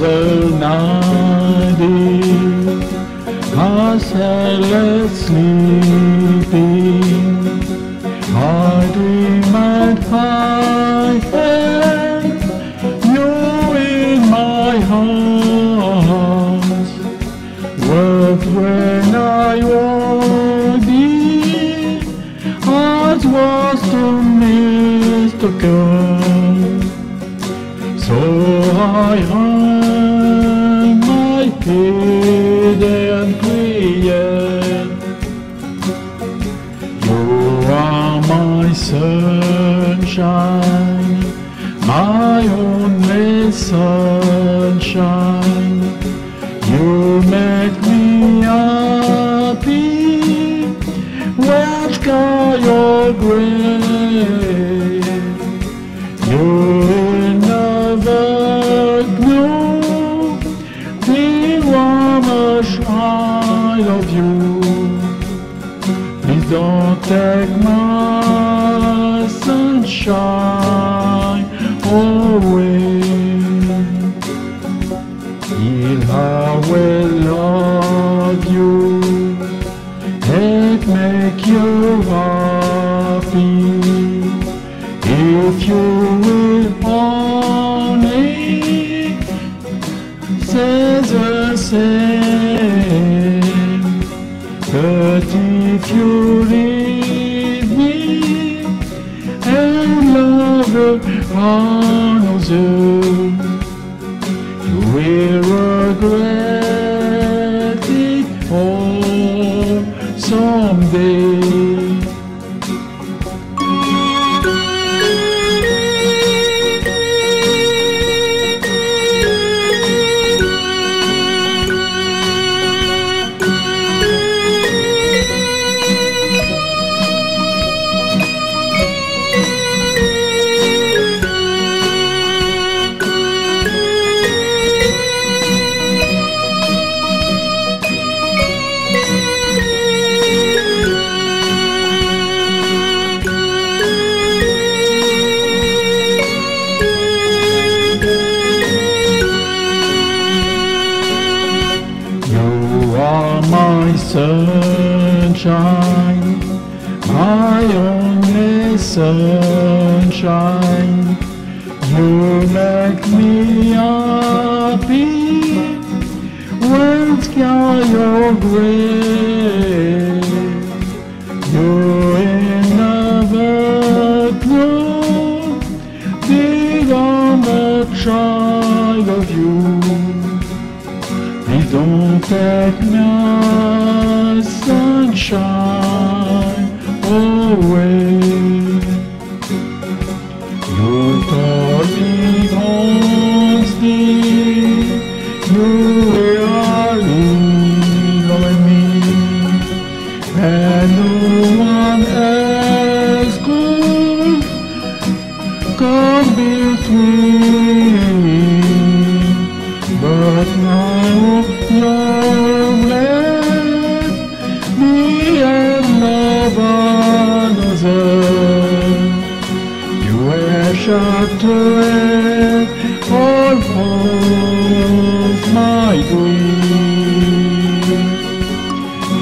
the night has held sleeping, my hand, you in my heart. But when I walked in, heart was too mystical. I hung my head and prayed. You are my sunshine, my only sunshine. You make me happy when sky or gray. Warmish I love you. Please don't take my sunshine away. If I will love you and make you happy. If you will same. But if you leave me and love another, you will regret it all someday. Sunshine, my only sunshine. You make me happy when sky are gray. You never know the much I love you. Don't my sunshine away. You told me once dear, you are in me, and no one else could come between. But now you're left me and love another. You have shattered all of my dreams.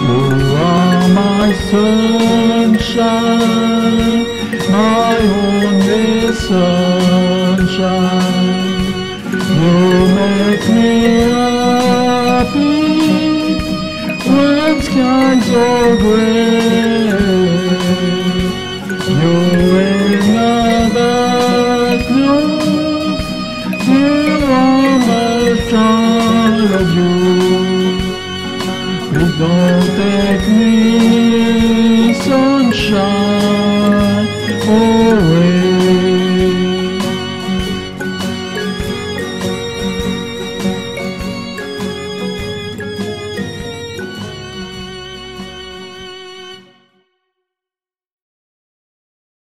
You are my sunshine, my only sunshine. You skies are gray. You will never know. Here are my child of you. Please don't take me, sunshine.